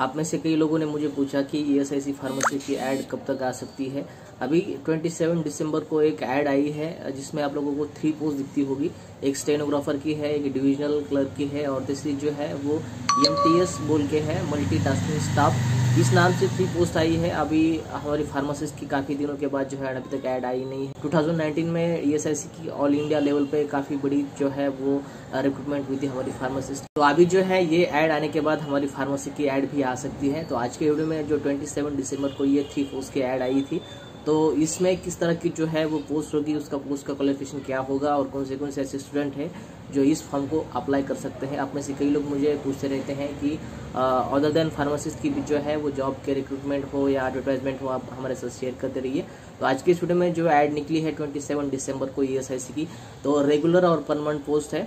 आप में से कई लोगों ने मुझे पूछा कि सी फार्मेसी की ऐड कब तक आ सकती है। अभी 27 दिसंबर को एक ऐड आई है, जिसमें आप लोगों को थ्री पोस्ट दिखती होगी। एक स्टेनोग्राफर की है, एक डिविजनल क्लर्क की है, और तीसरी जो है वो MTS बोल के है मल्टी स्टाफ इस नाम से फ्री पोस्ट आई है, अभी हमारी फार्मासिस्ट की काफ़ी दिनों के बाद जो है, अभी तक ऐड आई नहीं है। 2019 में ई की ऑल इंडिया लेवल पे काफ़ी बड़ी जो है, वो रिक्रूटमेंट हुई थी हमारी फार्मासिस्ट तो अभी जो है, ये ऐड आने के बाद हमारी फार्मेसी की ऐड भी आ सकती है। तो आज के वीडियो में जो 27 दिसंबर को ये थ्री पोस्ट की ऐड आई थी तो इसमें किस तरह की जो है वो पोस्ट होगी, उसका पोस्ट का क्वालिफिकेशन क्या होगा और कौन से कौन से ऐसे स्टूडेंट हैं जो इस फॉर्म को अप्लाई कर सकते हैं। आप में से कई लोग मुझे पूछते रहते हैं कि अदर देन फार्मासिस्ट की भी जो है वो जॉब के रिक्रूटमेंट हो या एडवर्टाइजमेंट हो, आप हमारे साथ शेयर करते रहिए। तो आज के स्टूडियो में जो ऐड निकली है ट्वेंटी दिसंबर को ई की तो रेगुलर और परमानेंट पोस्ट है।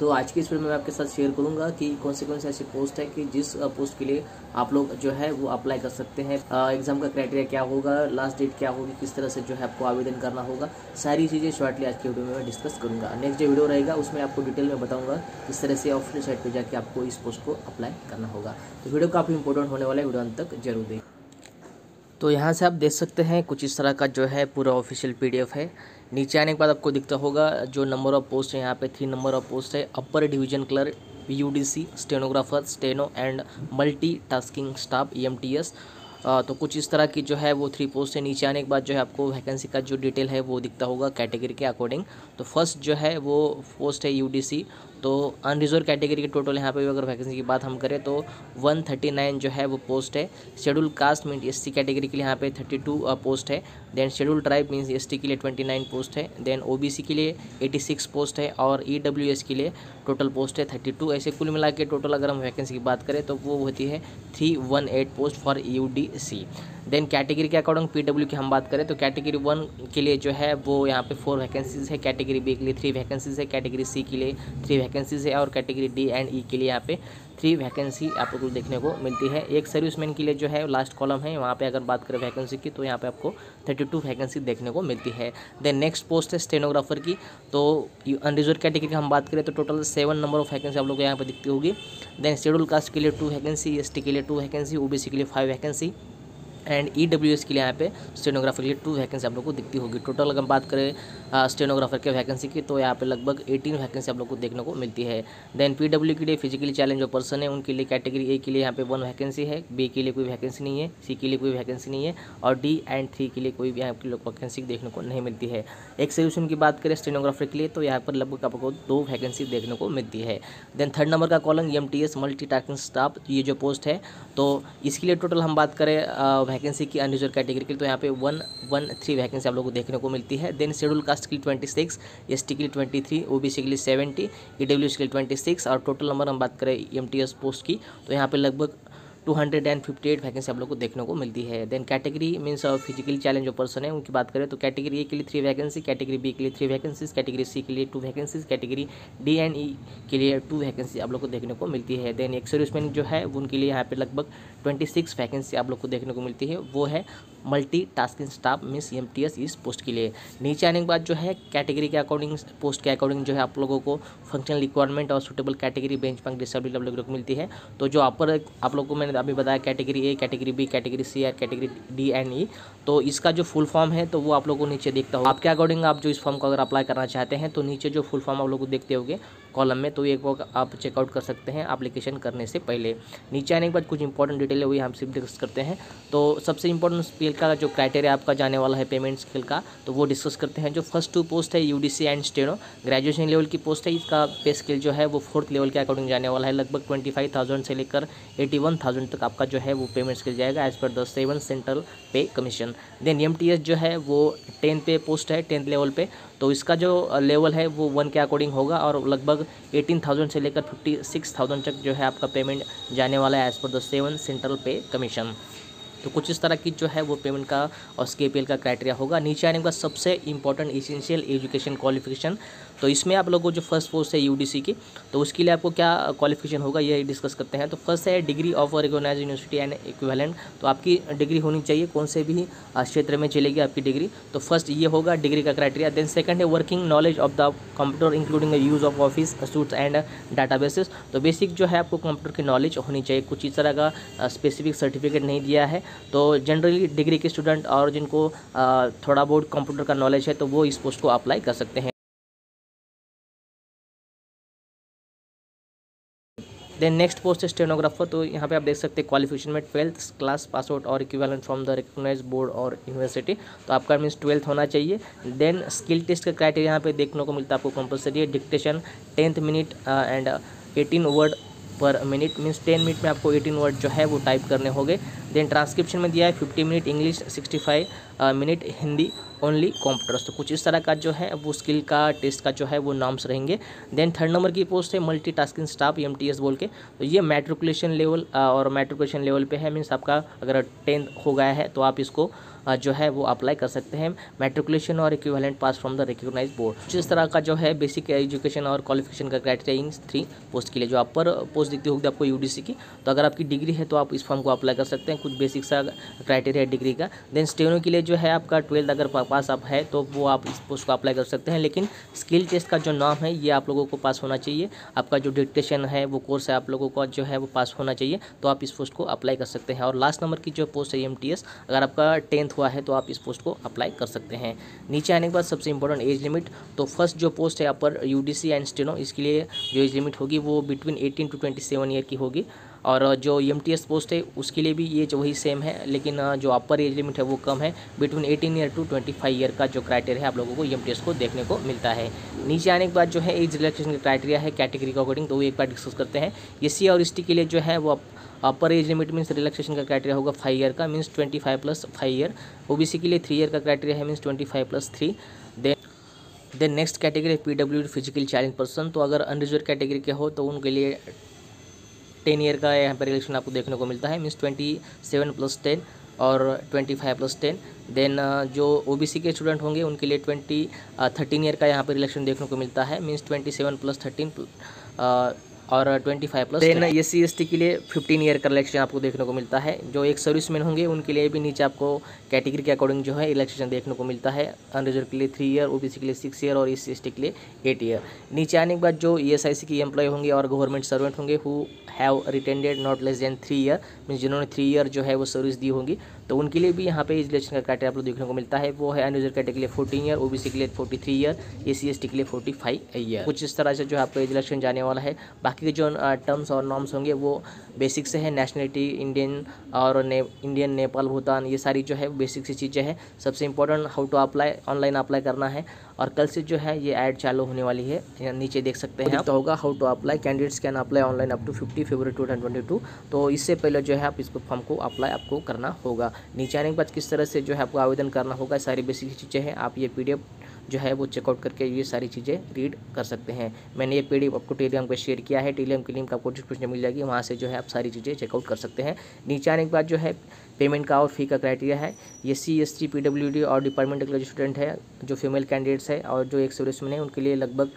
तो आज की इस वीडियो में मैं आपके साथ शेयर करूँगा कि कौन से कौन से ऐसे पोस्ट है कि जिस पोस्ट के लिए आप लोग जो है वो अप्लाई कर सकते हैं। एग्ज़ाम का क्राइटेरिया क्या होगा लास्ट डेट क्या होगी, किस तरह से जो है आपको आवेदन करना होगा, सारी चीज़ें शॉर्टली आज की वीडियो में मैं डिस्कस करूँगा। नेक्स्ट जो वीडियो रहेगा, उसमें आपको डिटेल में बताऊँगा किस तरह से ऑफिशियल साइट पर जाकर आपको इस पोस्ट को अप्लाई करना होगा। तो वीडियो काफ़ी इंपॉर्टेंट होने वाला है वीडियो अंत तक ज़रूर देखें। तो यहाँ से आप देख सकते हैं, कुछ इस तरह का जो है पूरा ऑफिशियल पीडीएफ है। नीचे आने के बाद आपको दिखता होगा, जो नंबर ऑफ़ पोस्ट है, यहाँ पे थ्री नंबर ऑफ़ पोस्ट है। Upper division clerk P stenographer steno and multi tasking staff ई तो कुछ इस तरह की जो है वो थ्री पोस्ट है। नीचे आने के बाद जो है आपको वैकेंसी का जो डिटेल है वो दिखता होगा कैटेगरी के अकॉर्डिंग तो फ़र्स्ट जो है वो पोस्ट है यूडीसी तो अनरिजर्व कैटेगरी के टोटल यहाँ पे अगर वैकेंसी की बात हम करें तो 139 जो है वो पोस्ट है। Schedule caste mean S category के लिए यहाँ पे 32 पोस्ट है। Then schedule tribe means S के लिए 29 पोस्ट है। देन ओबीसी के लिए 86 पोस्ट है और ई e के लिए टोटल पोस्ट है 32 ऐसे कुल मिला के टोटल अगर हम वैकेंसी की बात करें तो वो होती है three post for UDC then category के अकॉर्डिंग पीडब्ल्यू की हम बात करें तो कैटेगरी वन के लिए जो है वो यहाँ पे फोर वैकेंसीज है कैटेगरी बी के लिए थ्री वैकेंसीज है कैटेगरी सी के लिए थ्री वैकेंसीज है और कैटेगरी डी एंड ई के लिए यहाँ पे थ्री वैकेंसी आप लोग देखने को मिलती है। एक सर्विसमैन के लिए जो है लास्ट कॉलम है, वहाँ पे अगर बात करें वैकेंसी की तो यहाँ पे आपको थर्टी टू वैकेंसी देखने को मिलती है। देन नेक्स्ट पोस्ट है स्टेनोग्राफर की तो अनरिजर्व कैटेगरी की हम बात करें तो total seven number of vacancy आप लोग को यहाँ पर दिखती होगी। देन शेड्यूल कास्ट के लिए टू वैकेंसी एसटी के लिए टू वैकेंसी ओबीसी के लिए five vacancy and E W S के लिए यहाँ पे स्टेनोग्राफर के लिए टू वैकेंसी आप लोग को दिखती होगी। टोटल अगर हम बात करें स्टेनोग्राफर के वैकेंसी की तो यहाँ पे लगभग एटीन वैकेंसी आप लोग को देखने को मिलती है। देन पी डब्ल्यू के लिए फिजिकली चैलेंज जो पर्सन है, उनके लिए कैटेगरी ए के लिए यहाँ पे वन वैकेंसी है बी के लिए कोई वैकेंसी नहीं है सी के लिए कोई वैकेंसी नहीं है, और डी एंड थ्री के लिए कोई भी यहाँ पर वैकेंसी देखने को नहीं मिलती है। एक सोल्यूशन की बात करें स्टेनोग्राफर के लिए तो यहाँ पर लगभग आपको दो वैकेंसी देखने को मिलती है। देन थर्ड नंबर का column M T S multi tasking staff ये जो पोस्ट है तो इसके लिए टोटल हम बात करें वैकेंसी की अनयूजल कैटेगरी के लिए तो यहाँ पे वन वन थ्री वैकेंसी आप लोगों को देखने को मिलती है। देन शेड्यूल कास्ट के लिए ट्वेंटी सिक्स एस टी के लिए twenty three O B C के लिए सेवेंटी ई डब्ल्यू के लिए ट्वेंटी सिक्स और टोटल नंबर हम बात करें एम टी एस पोस्ट की तो यहाँ पे लगभग two hundred and fifty eight vacancy आप लोग को देखने को मिलती है। Then category means physically challenge जो पर्सन है, उनकी बात करें तो कैटेगरी ए के लिए थ्री वैकेंसी कैटेगरी बी के लिए थ्री वैकेंसीज कैटेगरी सी के लिए two vacancies category D and E के लिए टू वैकेंसी आप लोग को देखने को मिलती है। देन एक सर्विसमैन जो है, उनके लिए यहाँ पे लगभग ट्वेंटी सिक्स वैकेंसी आप लोग को देखने को मिलती है। वो है multi tasking staff means M T S इस पोस्ट के लिए। नीचे आने के बाद जो है कैटेगरी के अकॉर्डिंग पोस्ट के अकॉर्डिंग जो है आप लोगों को फंक्शनल रिक्वायरमेंट और suitable category benchmark disability आप लोगों को मिलती है। तो जो अपर आप लोग को मैंने अभी बताया category A category B category C या कैटेगरी डी एंड ई तो इसका जो फुल फॉर्म है तो वो आप लोगों को नीचे देखता हो आपके अकॉर्डिंग आप जो इस फॉर्म को अगर अप्लाई करना चाहते हैं तो नीचे जो फुल फॉर्म आप लोग को देखते होंगे कॉलम में तो एक बार आप चेकआउट कर सकते हैं एप्लीकेशन करने से पहले। नीचे आने के बाद कुछ इंपॉर्टेंट डिटेल है वही हम सिर्फ़ डिस्कस करते हैं। तो सबसे इंपॉर्टेंट स्केल का जो क्राइटेरिया आपका जाने वाला है पेमेंट स्केल का तो वो डिस्कस करते हैं। जो फ़र्स्ट टू पोस्ट है UDC and steno graduation level की पोस्ट है, इसका पे स्केल जो है, वो फोर्थ लेवल के अकॉर्डिंग जाने वाला है। लगभग ट्वेंटी से लेकर एटी थाउज़ेंड तक आपका जो है वो पेमेंट स्केल जाएगा as per the seven central pay commission then M जो है वो टेंथ पे पोस्ट है टेंथ लेवल पे. तो इसका जो लेवल है वो वन के अकॉर्डिंग होगा और लगभग एटीन थाउज़ेंड से लेकर फिफ्टी सिक्स थाउज़ेंड तक जो है आपका पेमेंट जाने वाला है as per the seven central pay commission तो कुछ इस तरह की जो है वो पेमेंट का और स्केपीएल का क्राइटेरिया होगा. नीचे आने का सबसे इंपॉर्टेंट इसेंशियल एजुकेशन क्वालिफिकेशन तो इसमें आप लोगों को जो फ़र्स्ट पोस्ट है यूडीसी की तो उसके लिए आपको क्या क्वालिफिकेशन होगा ये डिस्कस करते हैं। तो फ़र्स्ट है degree of recognize university and equivalent तो आपकी डिग्री होनी चाहिए, कौन से भी क्षेत्र में चलेगी आपकी डिग्री तो फ़र्स्ट ये होगा डिग्री का क्राइटेरिया देन सेकंड है working knowledge of the computer including use of office suites and databases तो बेसिक जो है आपको कंप्यूटर की नॉलेज होनी चाहिए, कुछ इस तरह का स्पेसिफिक सर्टिफिकेट नहीं दिया है। तो जनरली डिग्री के स्टूडेंट और जिनको थोड़ा बहुत कंप्यूटर का नॉलेज है तो वो इस पोस्ट को अप्लाई कर सकते हैं। देन नेक्स्ट पोस्ट है स्टेनोग्राफर तो यहाँ पे आप देख सकते हैं क्वालिफिकेशन में ट्वेल्थ क्लास पास आउट और equivalent from the recognize board और यूनिवर्सिटी तो आपका मीन्स ट्वेल्थ होना चाहिए. देन स्किल टेस्ट का क्राइटेरिया यहाँ पे देखने को मिलता है आपको कंपलसरी है dictation tenth minute and eighteen word per minute means ten minute में आपको एटीन वर्ड जो है वो टाइप करने होंगे। देन ट्रांसक्रिप्शन में दिया है fifty minute English sixty five minute Hindi only computers तो कुछ इस तरह का जो है वो स्किल का टेस्ट का जो है वो नाम्स रहेंगे। देन थर्ड नंबर की पोस्ट है मल्टी टास्किंग स्टाफ एमटीएस बोल के। तो ये मेट्रिकुलेशन लेवल और मेट्रिकुलेशन लेवल पे है मीन्स आपका अगर टेंथ हो गया है तो आप इसको जो है वो अप्लाई कर सकते हैं। मेट्रिकुलेशन और equivalent pass from the recognize board इस तरह का जो है बेसिक एजुकेशन और क्वालिफिकेशन का क्राइटेरिया इन थ्री पोस्ट के लिए। जो आप पर पोस्ट दिखती होगी आपको यूडीसी की। तो अगर आपकी डिग्री है तो आप इस फॉर्म को अप्लाई कर सकते हैं कुछ बेसिक सा क्राइटेरिया डिग्री का। देन स्टेनो के लिए जो है आपका ट्वेल्थ अगर पास आप है तो वो आप इस पोस्ट को अप्लाई कर सकते हैं। लेकिन स्किल टेस्ट का जो नाम है ये आप लोगों को पास होना चाहिए। आपका जो डिक्टेशन है वो कोर्स है आप लोगों का जो है वो पास होना चाहिए। तो आप इस पोस्ट को अप्लाई कर सकते हैं। और लास्ट नंबर की जो पोस्ट है एमटीएस अगर आपका टेंथ हुआ है तो आप इस पोस्ट को अप्लाई कर सकते हैं। नीचे आने के बाद सबसे इंपॉर्टेंट एज लिमिट तो फ़र्स्ट जो पोस्ट है यहाँ पर यूडीसी एंड स्टेनो इसके लिए जो एज लिमिट होगी, वो between eighteen to twenty year की होगी। और जो एमटीएस पोस्ट है, उसके लिए भी ये वही सेम है, लेकिन जो अपर एज लिमिट है वो कम है। बिटवीन 18 ईयर टू 25 ईयर का जो क्राइटेरिया है, आप लोगों को एमटीएस को देखने को मिलता है। नीचे आने के बाद जो है एज रिलैक्सेशन का क्राइटेरिया है कैटेगरी के अकॉर्डिंग तो वो एक बार डिस्कस करते हैं। एस और एस के लिए जो है, वो upper age limit means relaxation का क्राइटेरिया होगा फाइव ईयर का means twenty five plus five year OBC के लिए थ्री ईयर का क्राइटेरिया है means twenty five plus three then then next category P W physical challenge person तो अगर unreserved category के हो तो उनके लिए टेन ईयर का यहाँ पर रिलेक्शन आपको देखने को मिलता है means twenty seven plus ten और twenty five plus ten then जो ओबीसी के स्टूडेंट होंगे उनके लिए ट्वेंटी थर्टीन ईयर का यहाँ पर रिलेक्शन देखने को मिलता है means twenty seven plus thirteen और twenty five plus then S C S T के लिए फिफ्टीन ईयर का इलेक्शन आपको देखने को मिलता है. जो एक सर्विसमैन होंगे उनके लिए भी नीचे आपको कैटेगरी के अकॉर्डिंग जो है इलेक्शन देखने को मिलता है. अनरिजर्व के लिए थ्री ईयर ओबीसी के लिए सिक्स ईयर और एस सी एस टी के लिए एट ईयर नीचे आने के बाद जो ई एस आई सी की एम्प्लॉय होंगे और गवर्नमेंट सर्वेंट होंगे who have rendered not less than three year mean जिन्होंने थ्री ईयर जो है वो सर्विस दी होगी तो उनके लिए भी यहाँ पे इलेक्शन का क्राइटेरिया आपको देखने को मिलता है। वो है अनरिजर्व कैटेगरी के लिए फोर्टीन ईयर ओबीसी के लिए forty three year A C S T के लिए फोर्टी फाइव ईयर कुछ इस तरह से जो आपका इलेक्शन जाने वाला है। बाकी के जो टर्म्स और नॉर्म्स होंगे वो बेसिक से है। नेशनलिटी इंडियन और ने, इंडियन नेपाल भूटान ये सारी जो है बेसिक सी चीज़ें हैं। सबसे important how to apply online apply करना है। और कल से जो है ये ऐड चालू होने वाली है। नीचे देख सकते हैं तो होगा how to apply candidates can apply online up to fifty February two twenty two तो इससे पहले जो है आप इस फॉर्म को अप्लाई आपको करना होगा। नीचे आने के बाद किस तरह से जो है आपको आवेदन करना होगा सारी बेसिक चीज़ें हैं। आप ये पीडीएफ जो है वो चेकआउट करके ये सारी चीज़ें रीड कर सकते हैं। मैंने ये पी आपको टेलीग्राम पर शेयर किया है। टेलीग्राम की लिंक आपको डिस्क्रिप्शन मिल जाएगी। वहाँ से जो है आप सारी चीज़ें चेकआउट कर सकते हैं। नीचे आने के बाद जो है पेमेंट का और फ़ी का क्राइटेरिया है। ये C S T P W D और डिपार्टमेंट के जो स्टूडेंट है, जो फीमेल कैंडिडेट्स है और जो एक सर्विसमैन है, उनके लिए लगभग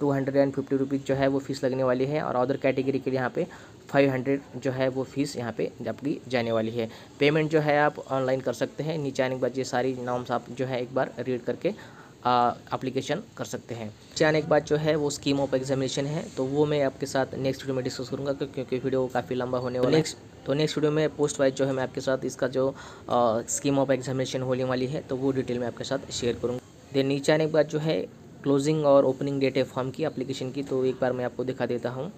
two hundred and fifty rupees जो है वो फ़ीस लगने वाली है और अदर कैटेगरी के लिए यहाँ पे फाइव हंड्रेड जो है वो फ़ीस यहाँ पे आपकी जाने वाली है। पेमेंट जो है आप ऑनलाइन कर सकते हैं। नीचे आने के बाद ये सारी नॉर्म्स आप जो है एक बार रीड करके अप्लीकेशन कर सकते हैं। जाने के बाद जो है वो स्कीम ऑफ़ एग्जामिनेशन है तो वो मैं आपके साथ नेक्स्ट वीडियो में डिस्कस करूँगा क्योंकि वीडियो काफ़ी लंबा होने वाला नेक्स्ट तो नेक्स्ट वीडियो में पोस्ट वाइज जो है मैं आपके साथ इसका जो स्कीम ऑफ़ एग्जामिनेशन होने वाली है तो वो डिटेल में आपके साथ शेयर करूँगा। देन नीचे आने के बाद जो है क्लोजिंग और ओपनिंग डेट है फॉर्म की अप्लीकेशन की तो एक बार मैं आपको दिखा देता हूँ।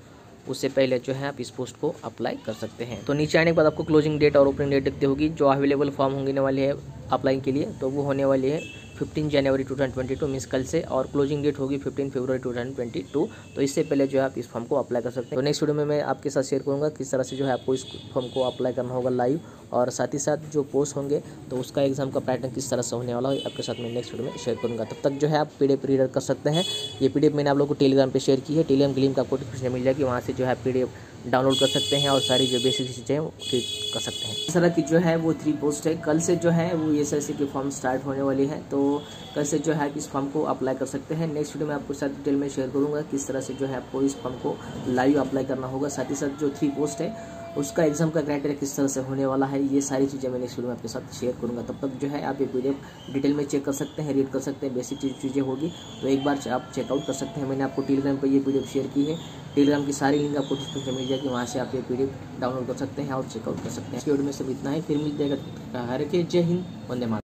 उससे पहले जो है आप इस पोस्ट को अप्लाई कर सकते हैं। तो नीचे आने के बाद आपको क्लोजिंग डेट और ओपनिंग डेट दिखती होगी जो अवेलेबल फॉर्म होने वाली है अप्लाई के लिए तो वो होने वाली है fifteen January two thousand twenty two मीस कल से और क्लोजिंग डेट होगी fifteen February two thousand twenty two. तो इससे पहले जो है आप इस फॉर्म को अप्लाई कर सकते हैं। तो नेक्स्ट वीडियो में मैं आपके साथ शेयर करूँगा किस तरह से जो है आपको इस फॉर्म को अप्लाई करना होगा लाइव और साथ ही साथ जो पोस्ट होंगे तो उसका एग्ज़ाम का पैटर्न किस तरह से होने वाला है, आपके साथ मैं नेक्स्ट वीडियो में शेयर करूँगा। तब तक जो है आप पी रीडर कर सकते हैं। ये पी मैंने आप लोग को टेलीग्राम पर शेयर की है। टेलीग्राम की लिंक आपको मिल जाएगी। वहाँ से जो है पी डाउनलोड कर सकते हैं और सारी जो बेसिक चीज़ें ठीक कर सकते हैं। इस तरह की जो है वो थ्री पोस्ट है। कल से जो है वो एस एस की फॉर्म स्टार्ट होने वाली है। तो कल से जो है इस फॉर्म को अप्लाई कर सकते हैं। नेक्स्ट वीडियो में आपको साथ डिटेल में शेयर करूँगा किस तरह से जो है आपको इस फॉर्म को लाइव अप्लाई करना होगा। साथ ही साथ जो थ्री पोस्ट है, उसका एग्ज़ाम का क्राइटेरिया किस तरह से होने वाला है, ये सारी चीज़ें मैं नेक्स्ट वीडियो में आपके साथ शेयर करूँगा। तब तक जो है आप ये पीडीएफ डिटेल में चेक कर सकते हैं रीड कर सकते हैं बेसिक चीज़ें होगी। तो एक बार आप चेकआउट कर सकते हैं। मैंने आपको टेलीग्राम पर ये पीडीएफ शेयर की है। टेलीग्राम की सारी लिंक आपको डिस्क्रिप्शन मिल जाएगी, वहाँ से आप ये पीडीएफ डाउनलोड कर सकते हैं और चेकआउट कर सकते हैं। इस वीडियो में सब इतना ही। फिर मिल जाएगा हर के जय हिंद, वंदे मातरम।